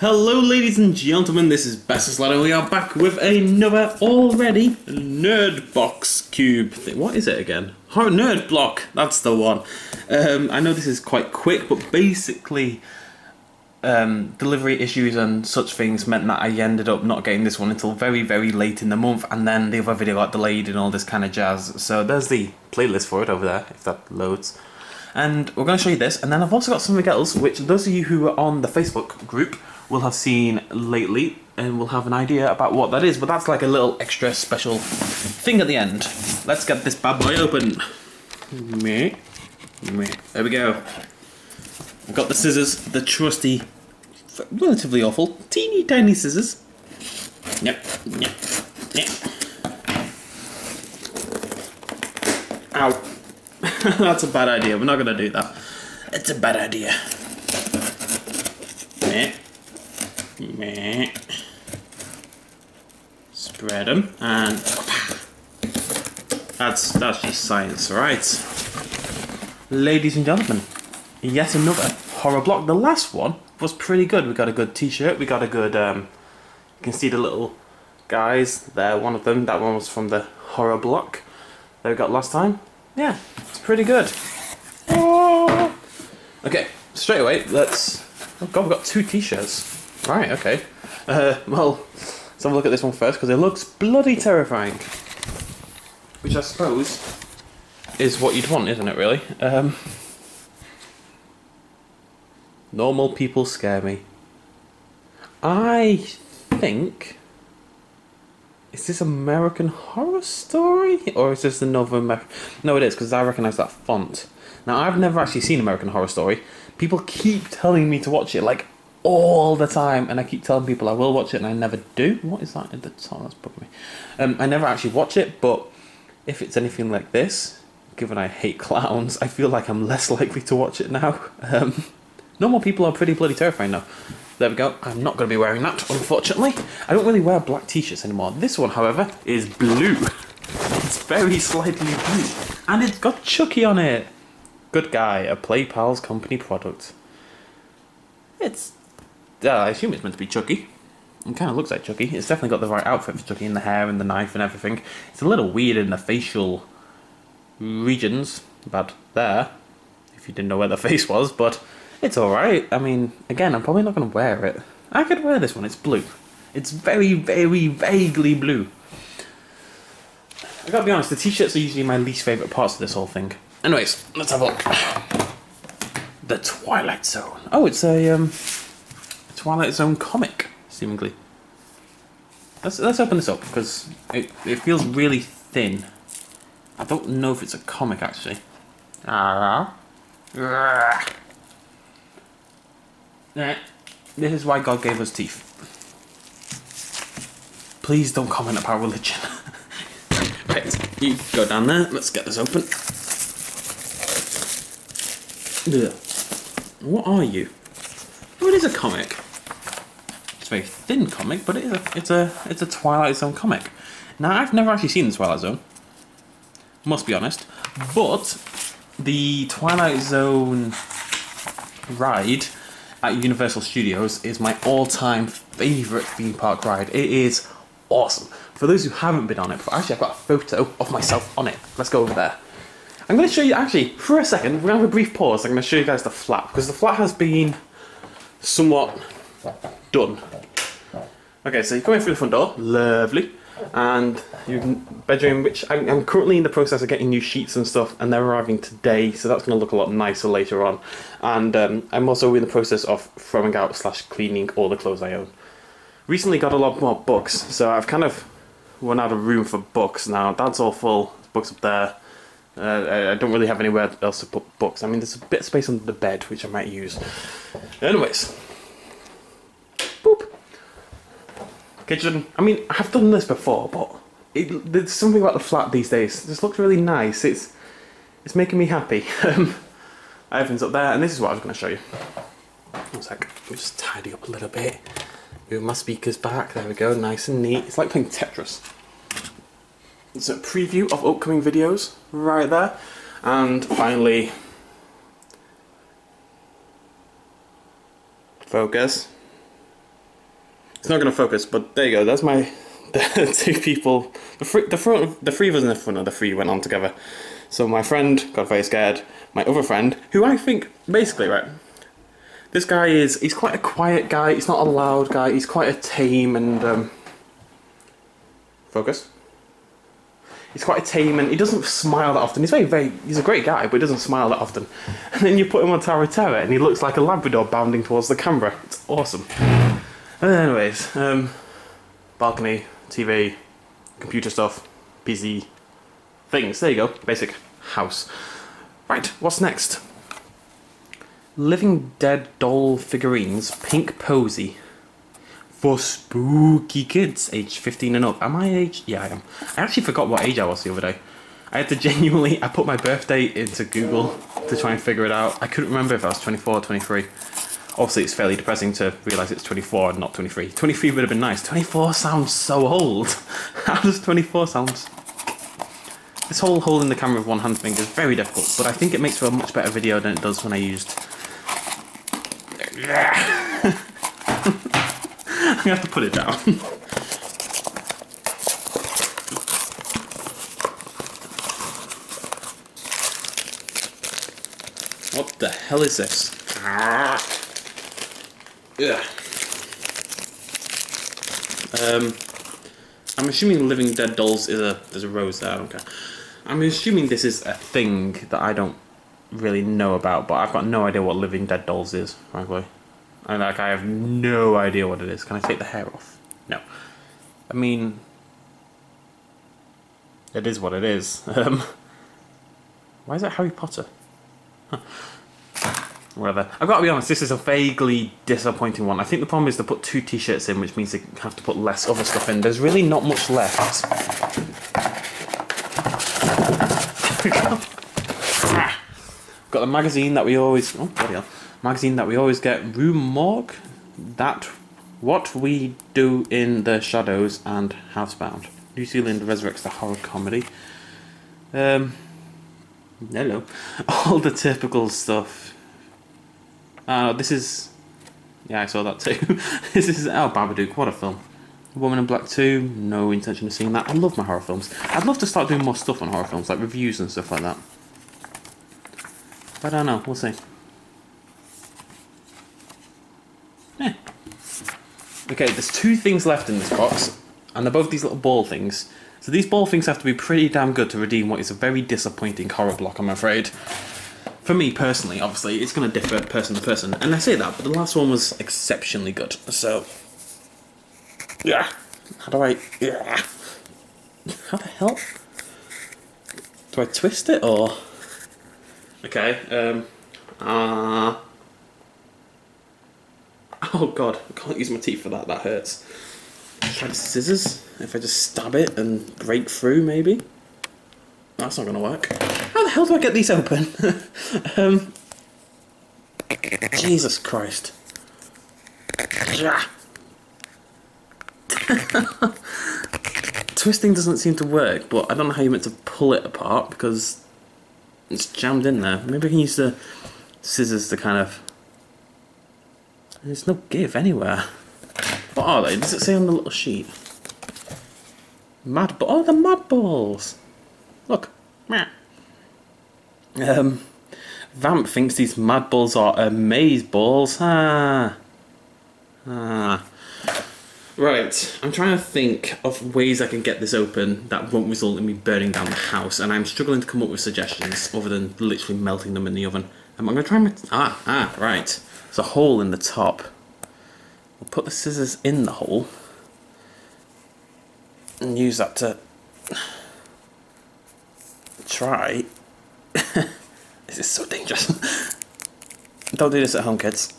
Hello, ladies and gentlemen, this is Bessus and we are back with another already Nerd Box Cube. Thing. What is it again? Oh, Nerd Block, that's the one. Um, I know this is quite quick, but basically, um, delivery issues and such things meant that I ended up not getting this one until very, very late in the month, and then the other video got delayed and all this kind of jazz. So there's the playlist for it over there, if that loads. And we're going to show you this, and then I've also got something else, which those of you who are on the Facebook group will have seen lately and we'll have an idea about what that is, but that's like a little extra special thing at the end. Let's get this bad boy open. Me, me. There we go. I've got the scissors, the trusty, relatively awful, teeny tiny scissors. Yep, yep, yep. Ow. That's a bad idea. We're not going to do that. It's a bad idea. Spread them and that's that's just science, right? Ladies and gentlemen, yet another horror block. The last one was pretty good. We got a good T-shirt. We got a good. Um, you can see the little guys there. One of them. That one was from the horror block that we got last time. Yeah, it's pretty good. Oh. Okay, straight away. Let's. Oh God, we've got two T-shirts. Right, okay. Uh, well, let's have a look at this one first because it looks bloody terrifying. Which I suppose is what you'd want, isn't it, really? Um, normal people scare me. I think. Is this American Horror Story? Or is this another American? No, it is, because I recognise that font. Now, I've never actually seen American Horror Story. People keep telling me to watch it, like, all the time, and I keep telling people I will watch it, and I never do. What is that at the top? That's bugging me. Um, I never actually watch it, but if it's anything like this, given I hate clowns, I feel like I'm less likely to watch it now. Um, normal people are pretty bloody terrifying now. There we go. I'm not going to be wearing that, unfortunately. I don't really wear black t-shirts anymore. This one, however, is blue. It's very slightly blue. And it's got Chucky on it. Good guy, a Play Pals company product. It's uh, I assume it's meant to be Chucky. It kind of looks like Chucky. It's definitely got the right outfit for Chucky, and the hair and the knife and everything. It's a little weird in the facial regions, about there, if you didn't know where the face was, but it's alright. I mean, again, I'm probably not going to wear it. I could wear this one, it's blue. It's very, very vaguely blue. I gotta be honest, the t-shirts are usually my least favourite parts of this whole thing. Anyways, let's have a look. The Twilight Zone. Oh, it's a, um, Twilight Zone comic, seemingly. Let's let's open this up because it it feels really thin. I don't know if it's a comic actually. Ah. This is why God gave us teeth. Please don't comment about religion. right, you go down there. Let's get this open. Ugh. What are you? Oh, it is a comic. Very thin comic, but it is a, it's a it's a Twilight Zone comic. Now I've never actually seen the Twilight Zone. Must be honest, but the Twilight Zone ride at Universal Studios is my all-time favorite theme park ride. It is awesome. For those who haven't been on it, actually I've got a photo of myself on it. Let's go over there. I'm going to show you, actually, for a second, we're going to have a brief pause. I'm going to show you guys the flat, because the flat has been somewhat done. Okay, so you're coming through the front door, lovely, and your bedroom, which I'm, I'm, currently in the process of getting new sheets and stuff, and they're arriving today, so that's going to look a lot nicer later on. And um, I'm also in the process of throwing out slash cleaning all the clothes I own. Recently got a lot more books, so I've kind of run out of room for books now. That's all full, books up there. Uh, I don't really have anywhere else to put books. I mean, there's a bit of space under the bed, which I might use. Anyways, Kitchen. I mean, I've done this before, but it, there's something about the flat these days. Just looks really nice. It's it's making me happy. Um, everything's up there, and this is what I was going to show you. One sec. Me just tidy up a little bit. Move my speakers back. There we go. Nice and neat. It's like playing Tetris. It's a preview of upcoming videos right there. And finally, focus. It's not to focus, but there you go. That's my the two people. The three, the front, the three us in the front of the three went on together. So my friend got very scared. My other friend, who I think basically right, this guy is he's quite a quiet guy. He's not a loud guy. He's quite a tame and um, focus. He's quite a tame and he doesn't smile that often. He's very, very, he's a great guy, but he doesn't smile that often. And then you put him on of Terror and he looks like a Labrador bounding towards the camera. It's awesome. And anyways, um, balcony, TV, computer stuff, PC, things. There you go. Basic house. Right, what's next? Living Dead doll figurines, pink posy. For spooky kids, age 15 and up. Am I aged? Yeah, I am. I actually forgot what age I was the other day. I had to genuinely, I put my birthday into Google to try and figure it out. I couldn't remember if I was 24 or 23. Obviously, it's fairly depressing to realise it's 24 and not 23. 23 would have been nice. 24 sounds so old. How does 24 sound? This whole holding the camera with one hand thing is very difficult, but I think it makes for a much better video than it does when I used I'm gonna have to put it down. what the hell is this? Yeah. Um, I'm assuming Living Dead Dolls is a there's a rose there. I don't care. I'm assuming this is a thing that I don't really know about, but I've got no idea what Living Dead Dolls is, frankly. And like, I have no idea what it is. Can I take the hair off? No. I mean, it is what it is. Um, why is it Harry Potter? Huh. Whatever. I've got to be honest, this is a vaguely disappointing one. I think the problem is to put two t-shirts in, which means they have to put less other stuff in. There's really not much left. ah. Got the magazine that we always oh bloody hell. Magazine that we always get Rue Morgue. That what we do in the shadows and Housebound. New Zealand resurrects the horror comedy. Um hello. All the typical stuff. Uh this is yeah, I saw that too. this is oh Babadook, what a film. Woman in Black 2, no intention of seeing that. I love my horror films. I'd love to start doing more stuff on horror films, like reviews and stuff like that. But I don't know, we'll see. Eh. Okay, there's two things left in this box, and they're both these little ball things. So these ball things have to be pretty damn good to redeem what is a very disappointing horror block, I'm afraid. For me personally, obviously, it's going to differ person to person, and I say that, but the last one was exceptionally good. So, yeah. How do I? Yeah. How the hell? Do I twist it or? Okay. Um. Uh, oh god, I can't use my teeth for that. That hurts. Try the scissors. If I just stab it and break through, maybe. That's not gonna work. How the hell do I get these open? um. Jesus Christ. Twisting doesn't seem to work, but I don't know how you're meant to pull it apart because it's jammed in there. Maybe I can use the scissors to kind of... There's no give anywhere. What are they? Does it say on the little sheet? Mad ball. Oh, the mad balls! Look. Um, Vamp thinks these mad balls are amaze balls. Ah. Ah. Right, I'm trying to think of ways I can get this open that won't result in me burning down the house, and I'm struggling to come up with suggestions other than literally melting them in the oven. I'm going to try and... Ah, ah, right. There's a hole in the top. I'll put the scissors in the hole and use that to try. this is so dangerous. Don't do this at home, kids.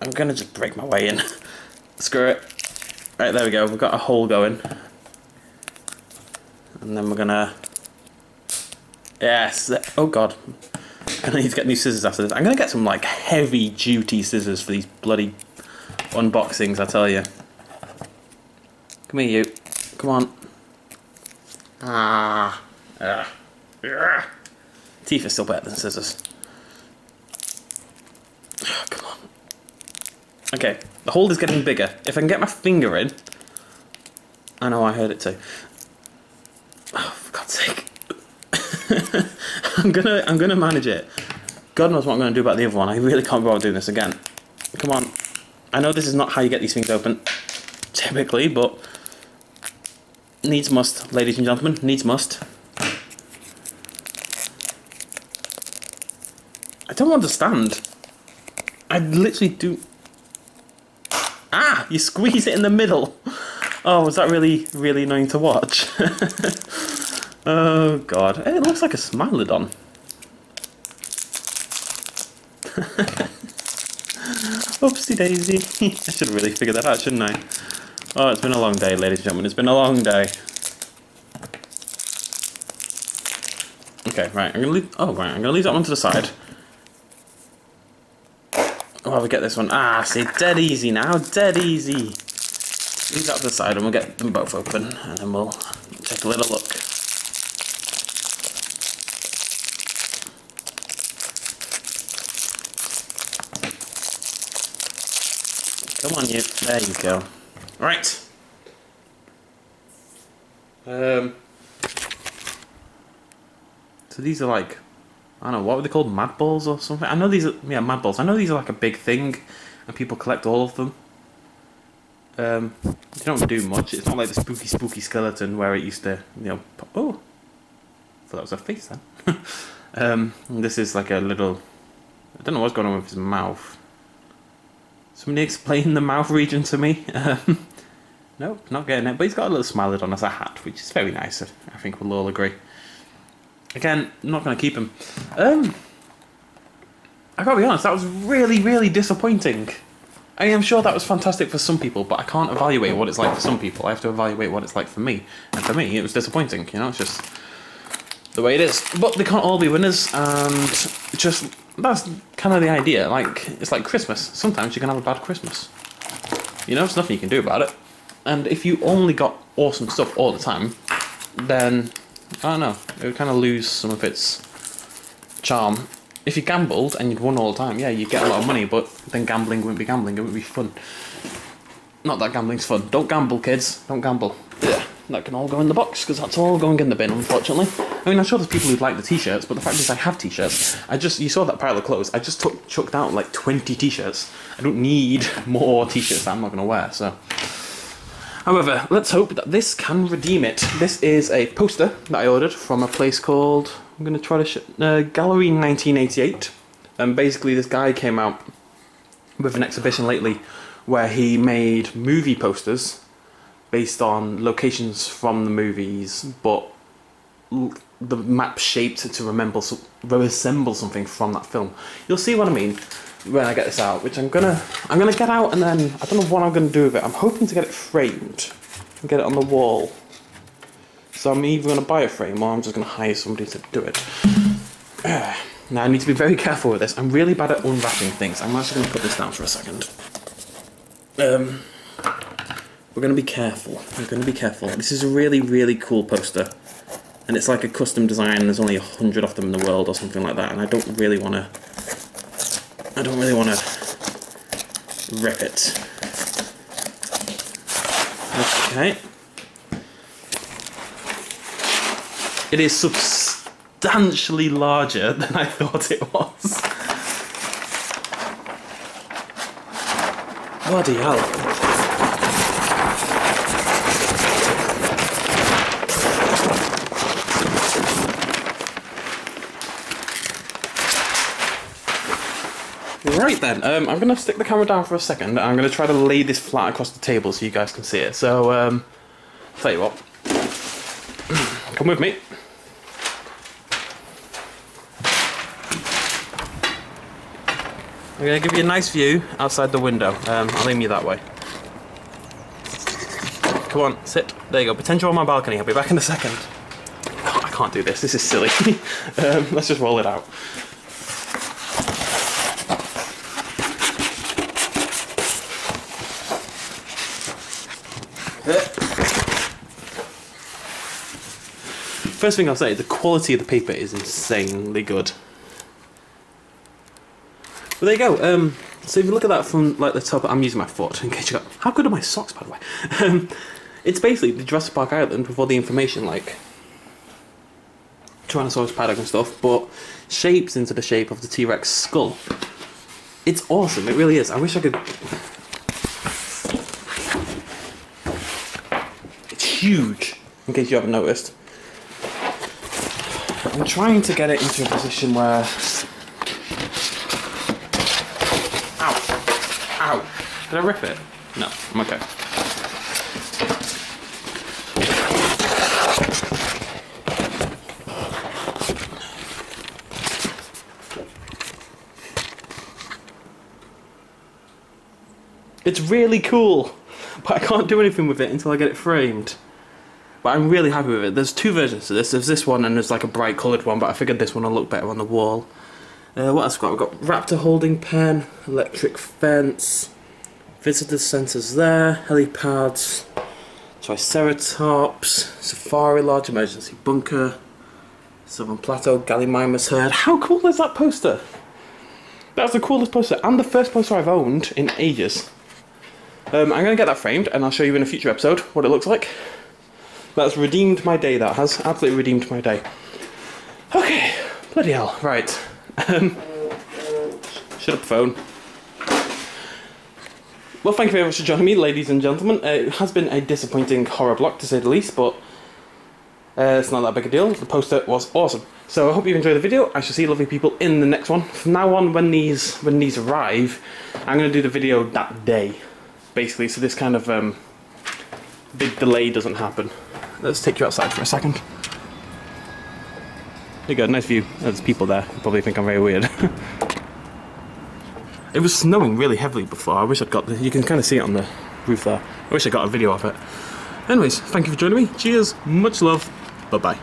I'm to just break my way in. Screw it. Right, there we go. We've got a hole going. And then we're gonna... Yes! Oh god. I need to get new scissors after this. I'm gonna get some like heavy duty scissors for these bloody unboxings, I tell you. Come here, you. Come on. Ah. Ah. Yeah. Teeth are still better than scissors. Oh, come on. Okay, The hole is getting bigger. If I can get my finger in. I know I heard it too. Oh, for God's sake. I'm gonna I'm gonna manage it. God knows what I'm gonna do about the other one. I really can't bother doing this again. Come on. I know this is not how you get these things open typically, but needs must, ladies and gentlemen, needs must. I don't understand. I literally do. Ah! You squeeze it in the middle. Oh, was that really, really annoying to watch? oh god, it looks like a Smilodon. Oopsie daisy. I should really figured that out, shouldn't I? Oh, it's been a long day, ladies and gentlemen. It's been a long day. Okay, right. I'm gonna leave. Oh, right. I'm gonna leave that one to the side. While we get this one. Ah, see, dead easy now. Dead easy. Leave that to the side, and we'll get them both open, and then we'll take a little look. Come on, you. There you go. Right. Um. So these are like, I don't know, what were they called? Mad balls or something? I know these are, yeah, mad balls. I know these are like a big thing, and people collect all of them. Um, they don't do much. It's not like the spooky, spooky skeleton where it used to, you know. Pop, oh, I thought that was a face then. um, this is like a little. I don't know what's going on with his mouth. Somebody explain the mouth region to me. Um, nope, not getting it. But he's got a little smilodon as a hat, which is very nice. I think we'll all agree. Again, not going to keep him. Um, I gotta be honest, that was really, really disappointing. I am sure that was fantastic for some people, but I can't evaluate what it's like for some people. I have to evaluate what it's like for me. And for me, it was disappointing, you know, it's just the way it is. But they can't all be winners, and just that's kind of the idea. Like, it's like Christmas. Sometimes you can have a bad Christmas. You know, there's nothing you can do about it. And if you only got awesome stuff all the time, then Ah, I don't know, it would kind of lose some of its charm. If you gambled and you'd won all the time, yeah, you'd get a lot of money, but then gambling wouldn't be gambling, it would be fun. Not that gambling's fun. Don't gamble, kids. Don't gamble. Yeah, that can all go in the box, because that's all going in the bin, unfortunately. I mean, I'm sure there's people who'd like the t-shirts, but the fact is I have t-shirts. I just, you saw that pile of clothes, I just took, chucked out like 20 t-shirts. I don't need more t-shirts that I'm not going to wear, so... However, let's hope that this can redeem it. This is a poster that I ordered from a place called, I'm going to try to, uh, Gallery 1988. And basically this guy came out with an exhibition lately where he made movie posters based on locations from the movies, but the map shaped to remember, resemble something from that film. You'll see what I mean when I get this out, which I'm gonna I'm gonna get out and then I don't know what I'm gonna do with it. I'm hoping to get it framed and get it on the wall. So I'm either gonna buy a frame or I'm just gonna hire somebody to do it. now I need to be very careful with this. I'm really bad at unwrapping things. I'm actually gonna put this down for a second. Um, we're gonna be careful. We're gonna be careful. This is a really really cool poster. And it's like a custom design, there's only a hundred of them in the world or something like that, and I don't really want to I don't really want to rip it. Okay. It is substantially larger than I thought it was. Bloody hell. Right then, um, I'm going to stick the camera down for a second. I'm going to try to lay this flat across the table so you guys can see it. So, um, tell you what, come with me. I'm going to give you a nice view outside the window. Um, I'll aim you that way. Come on, sit. There you go. Pretend you're on my balcony. I'll be back in a second. Oh, I can't do this. This is silly. um, let's just roll it out. First thing I'll say, the quality of the paper is insanely good. But there you go. Um, So if you look at that from like the top, I'm using my foot in case you got. How good are my socks, by the way? Um, it's basically the Jurassic Park Island with all the information like Tyrannosaurus paddock and stuff, but shapes into the shape of the T Rex skull. It's awesome. It really is. I wish I could. It's huge. In case you haven't noticed. I'm trying to get it into a position where. Ow! Ow! Did I rip it? No, I'm okay. It's really cool, but I can't do anything with it until I get it framed. But I'm really happy with it. There's two versions to this. There's this one and there's like a bright coloured one, but I figured this one will look better on the wall. Uh, what else got? We've got Raptor holding pen, electric fence, visitor centres there, helipads, Triceratops, Safari Lodge, emergency bunker, Southern Plateau, Gallimimus herd. How cool is that poster? That's the coolest poster and the first poster I've owned in ages. Um, I'm going to get that framed and I'll show you in a future episode what it looks like. That's redeemed my day, that has. Absolutely redeemed my day. Okay, bloody hell, right. Um, shut up, phone. Well, thank you very much for joining me, ladies and gentlemen. Uh, it has been a disappointing horror block, to say the least, but uh, it's not that big a deal. The poster was awesome. So I hope you've enjoyed the video. I shall see lovely people in the next one. From now on, when these when these arrive, I'm going to do the video that day, basically, so this kind of um, big delay doesn't happen. Let's take you outside for a second. There you go, nice view. There's people there. You probably think I'm very weird. it was snowing really heavily before. I wish I'd got the, you can kind of see it on the roof there. I wish I got a video of it. Anyways, thank you for joining me. Cheers, much love, bye bye.